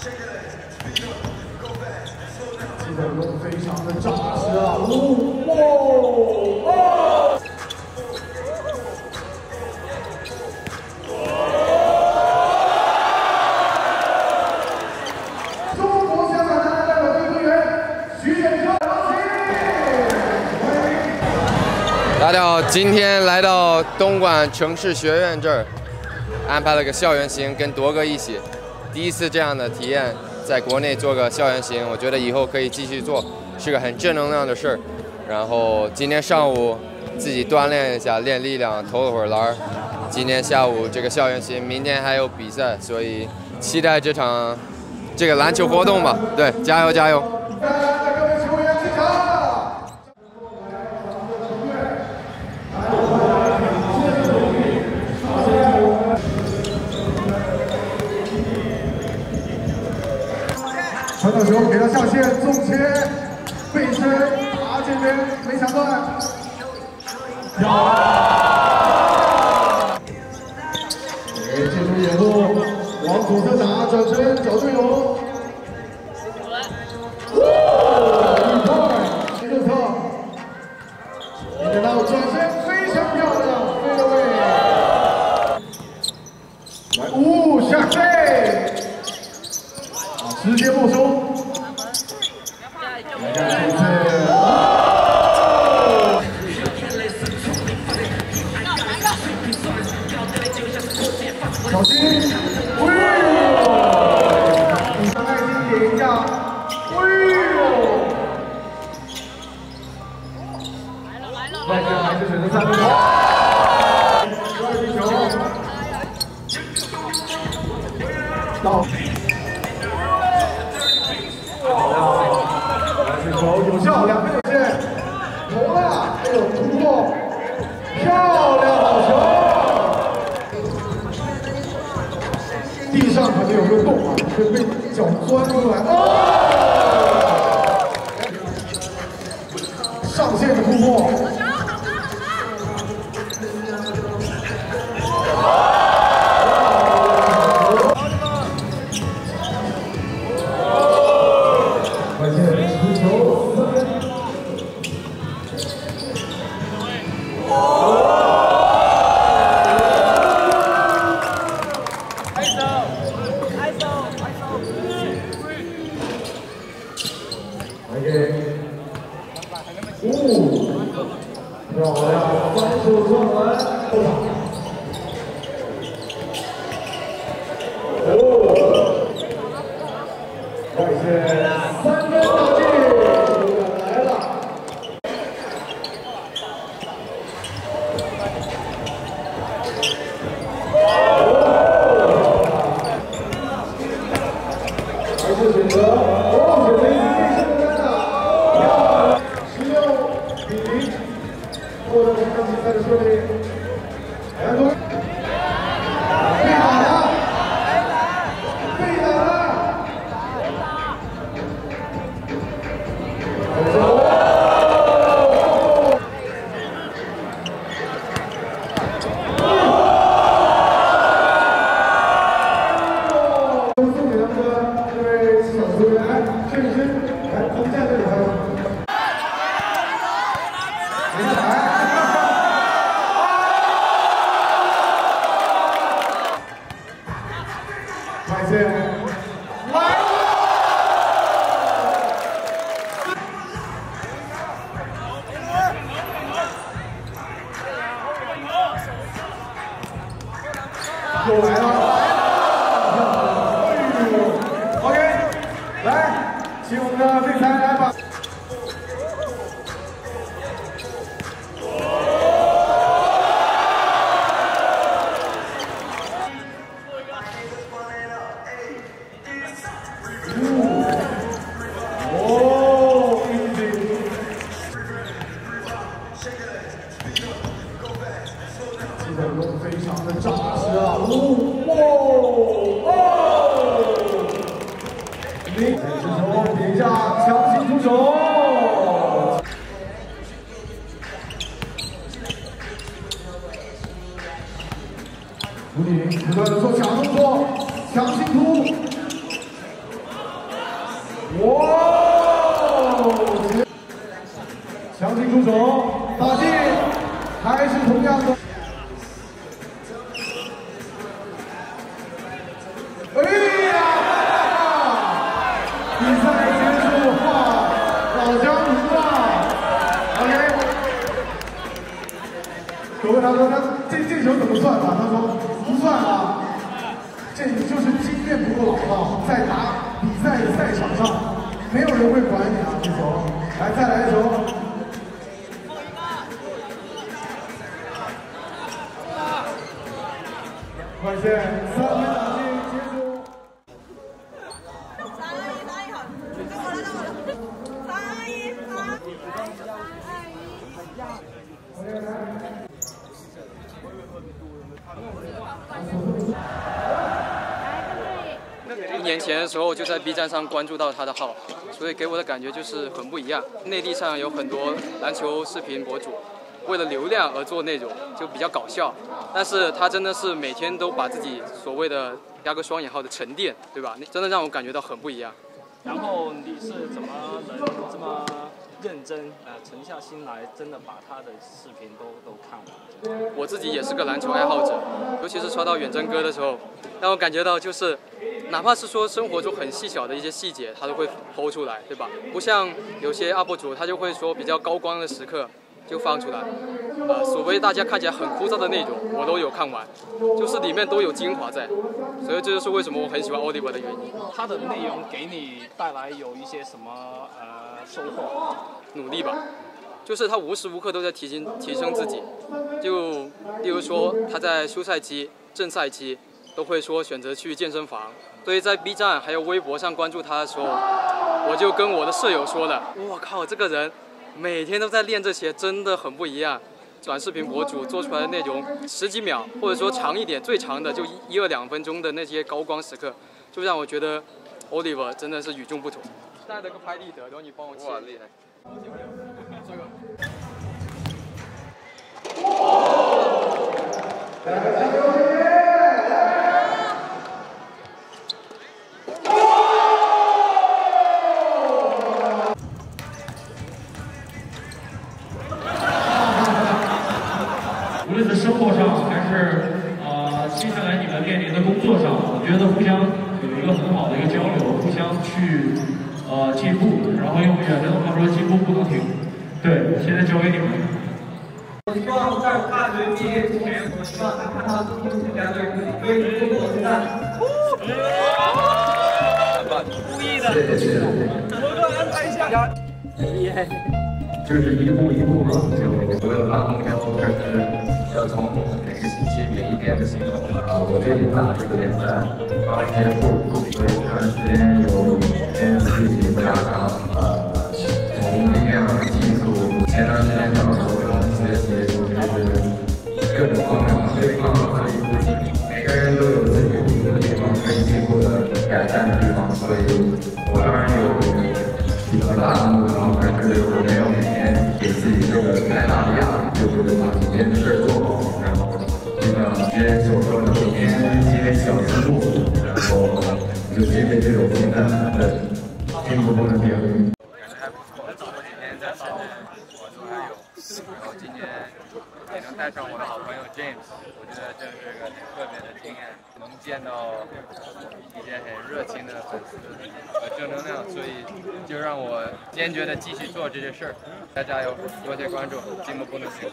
基本功非常的扎实啊！五、五、二。中国香港男篮代表队队员徐远哲，大家好，今天来到东莞城市学院这儿，安排了个校园行，跟铎哥一起，第一次这样的体验，在国内做个校园行，我觉得以后可以继续做，是个很正能量的事儿。然后今天上午自己锻炼一下，练力量，投了会儿篮儿。今天下午这个校园行，明天还有比赛，所以期待这场这个篮球活动吧。对，加油加油！再来各位球员进场。传到球，给他下线，纵切，背身，打这边没抢断，漂亮！哎，这种掩护，往左侧打，转身，找队友。一直接没收。小心，哎呦！耐心点一下，哎呦！外线还是选择三分球。第二击球，到。笑，两分有限，投了，还有突破，漂亮好球！地上肯定有个洞啊，会被脚钻出来。哦！上线的突破。哦，外线三分打进，有感来了。还又来了！哇！强行出手，打进，还是同样的。哎呀！比赛结束的话，老姜赢了。OK。我问他说：“那这这球怎么算啊？”他说：“不算啊，这就是经验不够老啊，在打比赛赛场上。”没有人会管你啊！这球，来再来一球。快线三分打进，结束。三二一，三二一，好，等我了，等我了，三二一，三，一年前的时候就在 B 站上关注到他的号，所以给我的感觉就是很不一样。内地上有很多篮球视频博主，为了流量而做内容，就比较搞笑。但是他真的是每天都把自己所谓的加个双引号的沉淀，对吧？那真的让我感觉到很不一样。然后你是怎么能这么认真，呃，沉下心来，真的把他的视频都都看完？我自己也是个篮球爱好者，尤其是刷到远征哥的时候，让我感觉到就是，哪怕是说生活中很细小的一些细节，他都会剖出来，对吧？不像有些 UP 主，他就会说比较高光的时刻就放出来，呃，所谓大家看起来很枯燥的内容，我都有看完，就是里面都有精华在，所以这就是为什么我很喜欢 Oliver 的原因。他的内容给你带来有一些什么呃收获？努力吧，就是他无时无刻都在提升提升自己。就例如说他在休赛期、正赛期都会说选择去健身房，所以在 B 站还有微博上关注他的时候，我就跟我的舍友说了：“我靠，这个人每天都在练这些，真的很不一样。”短视频博主做出来的内容十几秒，或者说长一点，最长的就一一二两分钟的那些高光时刻，就让我觉得 Oliver 真的是与众不同。带了个拍立得，然后你帮我签。哇，厉害！无论是生活上还是呃接下来你们面临的工作上，我觉得互相有一个很好的一个交流，互相去呃进步，然后用远征的话说，进步不能停。对，现在交给你们。我希望在大学毕业之前，我希望能看到今天这家队可以中国之战。故意的，我哥安排一下。就是一步一步嘛，就所有大目标，但是要从每个星期每一天的行动啊，我最近打这个联赛刚结束，所以这段时间有跟自己回家带上我的好朋友 James，我觉得这是个很特别的经验，能见到一些很热情的粉丝和正能量，所以就让我坚决的继续做这些事儿。大家加油，多些关注，进步不能停。